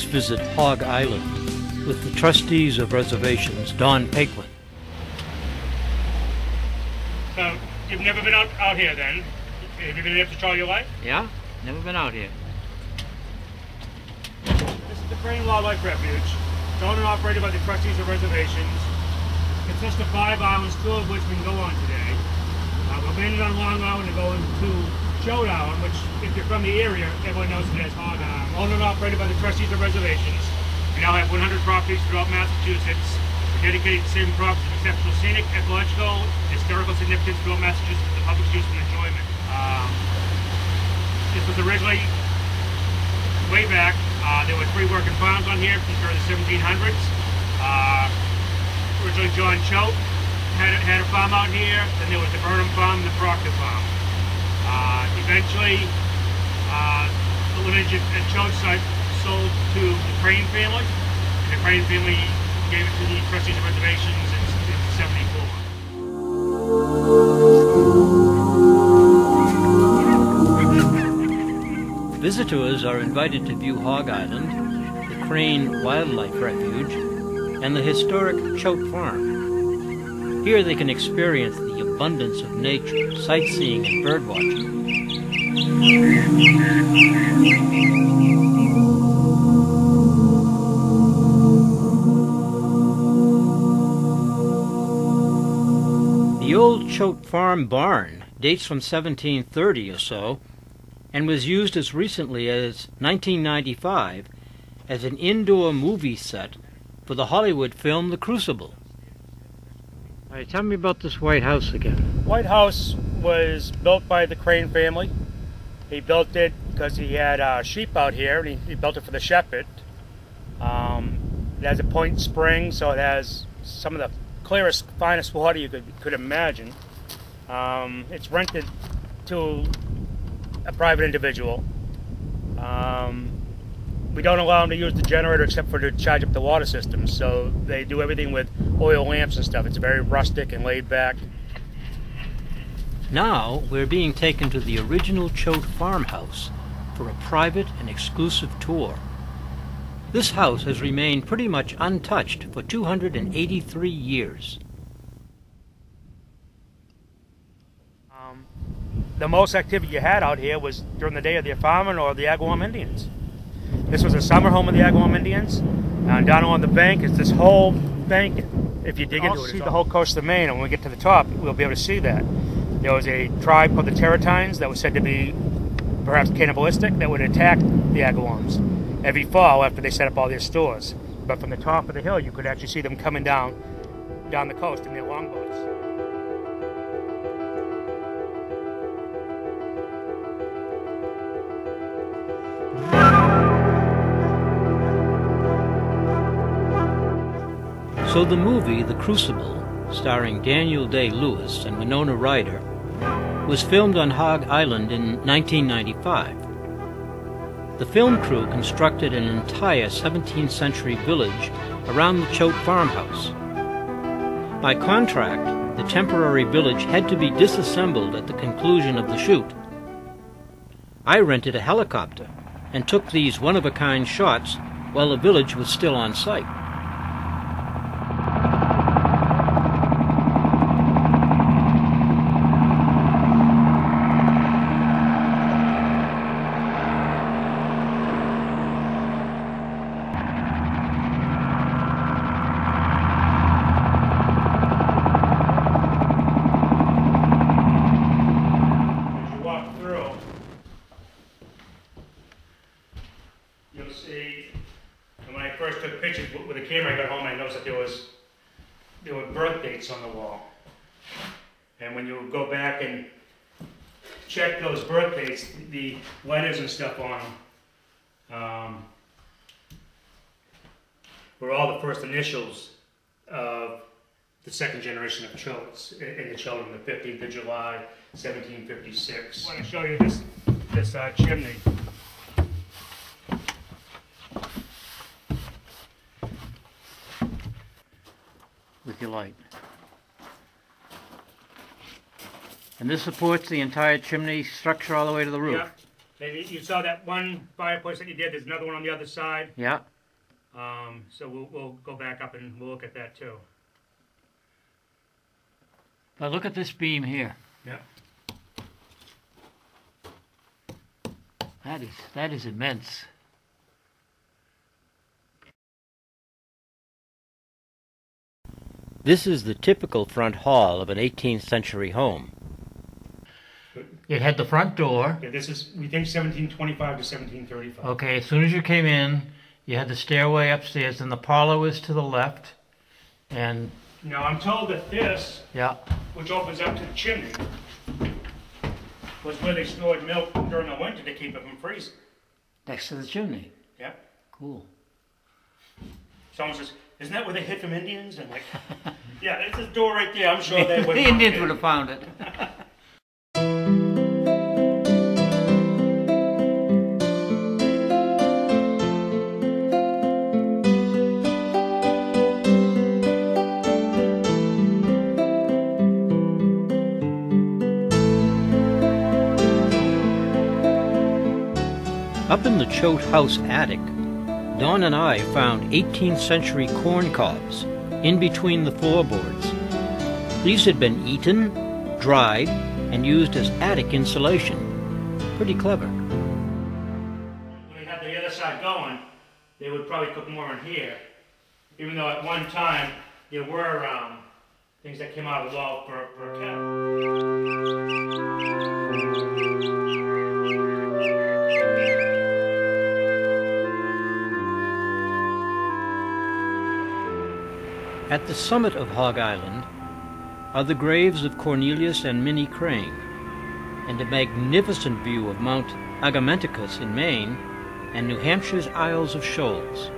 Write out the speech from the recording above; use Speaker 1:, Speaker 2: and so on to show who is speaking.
Speaker 1: folks visit Hog Island with the trustees of reservations, Don Paquin.
Speaker 2: So, you've never been out, out here then? Have you been here to try your life?
Speaker 3: Yeah? Never been out here.
Speaker 2: This is the Crane Wildlife Refuge. It's owned and operated by the trustees of reservations. It consists of five islands, two of which we can go on today. Uh, we're landing on Long Island and going to Island, which, if you're from the area, everyone knows it as Hog Owned and operated by the trustees of reservations. We now have 100 properties throughout Massachusetts. We're dedicated to saving properties of exceptional scenic, ecological, historical significance throughout Massachusetts for the public's use and enjoyment. Um, this was originally way back. Uh, there were three working farms on here from the 1700s. Uh, originally, John Choate had, had a farm out here. Then there was the Burnham Farm and the Proctor Farm. Uh, eventually, uh, the lineage at at Choate site sold to the Crane family. And the Crane family gave it to the trustees of reservations in, in 74.
Speaker 1: Visitors are invited to view Hog Island, the Crane Wildlife Refuge, and the historic Choate Farm. Here they can experience abundance of nature, sightseeing, and birdwatching. The old Choate Farm barn dates from 1730 or so and was used as recently as 1995 as an indoor movie set for the Hollywood film The Crucible. Right, tell me about this White House again.
Speaker 2: White House was built by the Crane family. He built it because he had uh, sheep out here, and he, he built it for the shepherd. Um, it has a point spring, so it has some of the clearest, finest water you could could imagine. Um, it's rented to a private individual. Um, we don't allow them to use the generator except for to charge up the water system. So they do everything with oil lamps and stuff. It's very rustic and laid back.
Speaker 1: Now we're being taken to the original Choate farmhouse for a private and exclusive tour. This house has remained pretty much untouched for 283 years.
Speaker 2: Um, the most activity you had out here was during the day of the farming or the Agawam Indians. This was a summer home of the Agawam Indians. Uh, and down on the bank is this whole bank. If you dig into it, see the whole coast of Maine. And when we get to the top, we'll be able to see that. There was a tribe called the Tarratines that was said to be perhaps cannibalistic that would attack the Agawams every fall after they set up all their stores. But from the top of the hill, you could actually see them coming down down the coast in their longboats.
Speaker 1: So the movie The Crucible, starring Daniel Day-Lewis and Winona Ryder, was filmed on Hog Island in 1995. The film crew constructed an entire 17th century village around the Choate farmhouse. By contract, the temporary village had to be disassembled at the conclusion of the shoot. I rented a helicopter and took these one-of-a-kind shots while the village was still on site.
Speaker 2: As you walk through, see, and when I first took pictures with the camera, I got home, I noticed that there was, there were birth dates on the wall. And when you go back and check those birth dates, the letters and stuff on them, um, were all the first initials of the second generation of in in the children, the 15th of July, 1756. I want to show you this, this uh, chimney.
Speaker 1: Light. And this supports the entire chimney structure all the way to the roof?
Speaker 2: Yeah. You saw that one fireplace that you did. There's another one on the other side.
Speaker 1: Yeah.
Speaker 2: Um, so we'll, we'll go back up and we'll look at that too.
Speaker 1: But look at this beam here.
Speaker 2: Yeah.
Speaker 1: That is that is immense. This is the typical front hall of an 18th century home. It had the front door.
Speaker 2: Yeah, this is we think 1725 to 1735.
Speaker 1: Okay, as soon as you came in, you had the stairway upstairs, and the parlor was to the left. And
Speaker 2: Now I'm told that this,
Speaker 1: yeah,
Speaker 2: which opens up to the chimney, was where they stored milk during the winter to keep it from freezing.
Speaker 1: next to the chimney.
Speaker 2: Yeah.
Speaker 1: Cool.
Speaker 2: Someone says, "Isn't that where they hid from Indians?" And like, yeah, there's this door right there. I'm sure they would.
Speaker 1: the Indians would have found it. Up in the Choate House attic, Don and I found 18th century corn cobs in between the floorboards. These had been eaten, dried, and used as attic insulation. Pretty clever.
Speaker 2: When they had the other side going, they would probably cook more in here. Even though at one time there were um, things that came out of the wall for, for a
Speaker 1: At the summit of Hog Island are the graves of Cornelius and Minnie Crane, and a magnificent view of Mount Agamenticus in Maine and New Hampshire's Isles of Shoals.